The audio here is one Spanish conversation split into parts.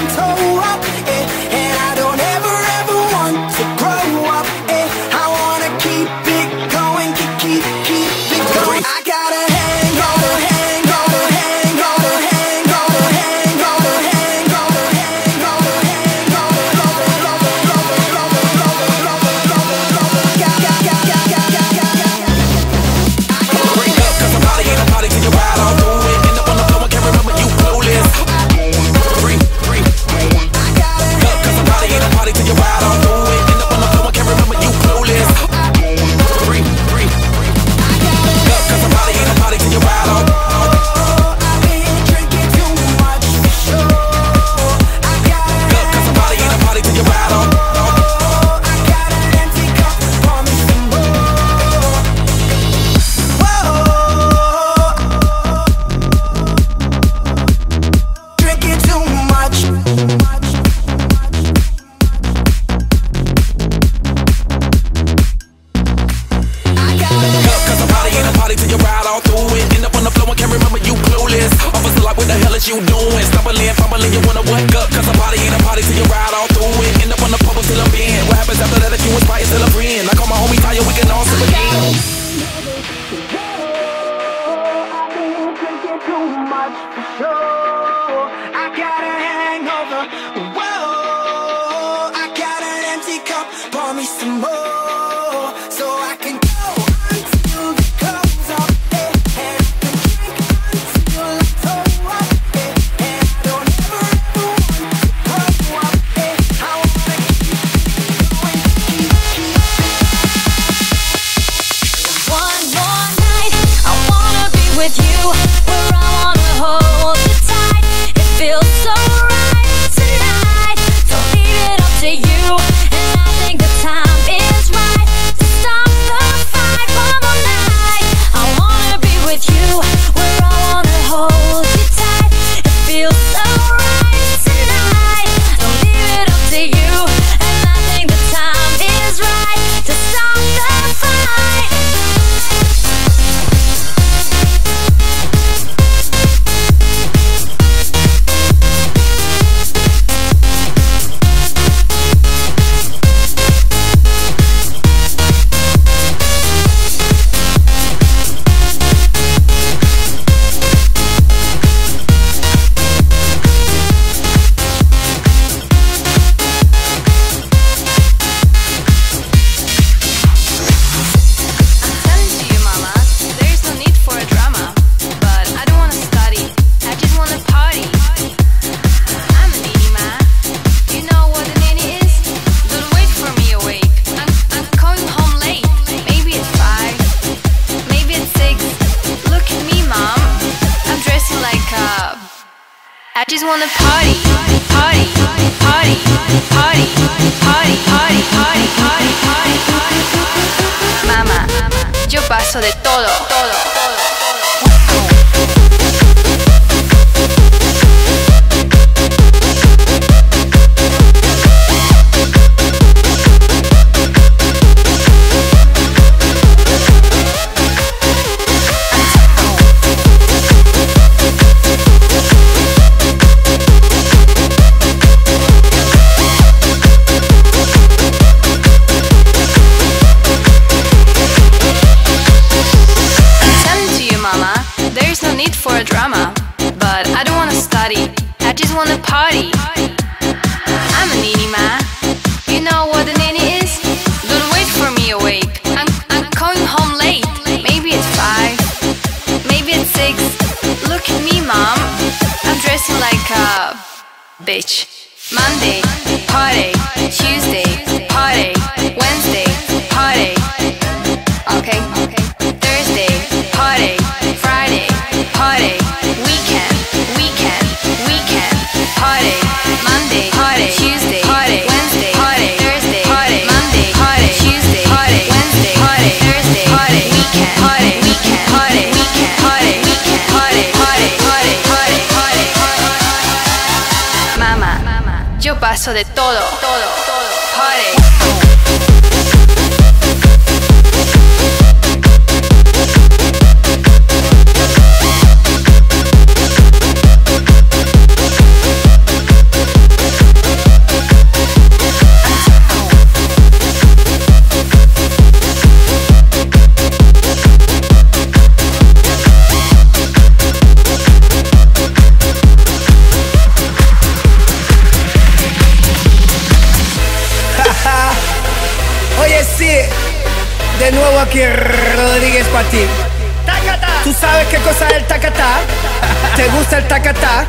I'm told just wanna party, party, party, party, party, party, party, party, party, Mamá, yo paso de todo, todo, todo. bitch. Monday, party. Tuesday. caso de todo, todo, todo. De nuevo aquí Rodríguez para ti. ¿Tú sabes qué cosa es el tacatá? ¿Te gusta el tacatá?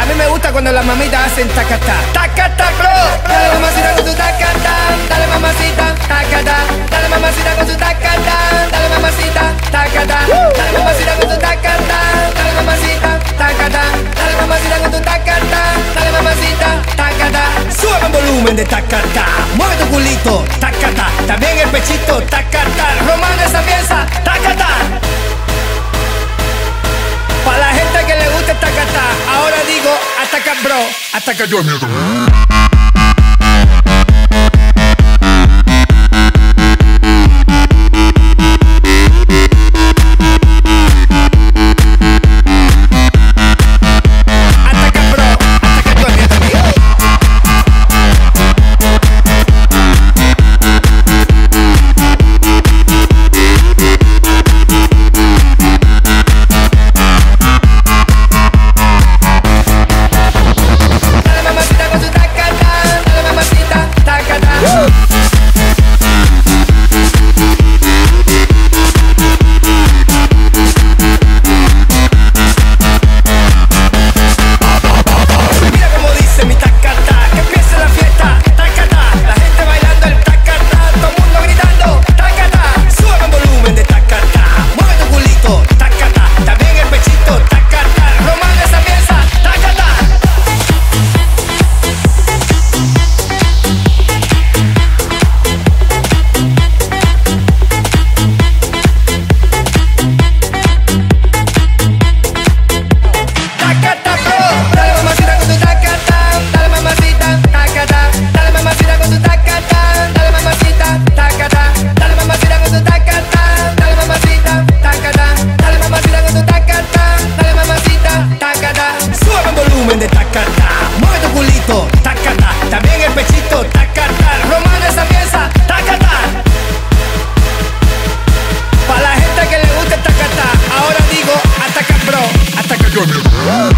A mí me gusta cuando las mamitas hacen tacatá. Tacatá, bro. Dale mamacita con tu tacatá. Dale mamacita, tacatá. Dale mamacita con tu tacatá. Dale mamacita, tacatá. Dale mamacita con tu tacatá. Dale mamacita, tacatá. Dale mamacita con tu tacatá. Dale mamacita, tacatá. Sube el volumen de tacatá. Mueve tu culito. Tacatá pechito, tacatar. Román esa pieza, tacatar. Para la gente que le gusta tacatar, ahora digo, ataca bro, ataca yo. Come here.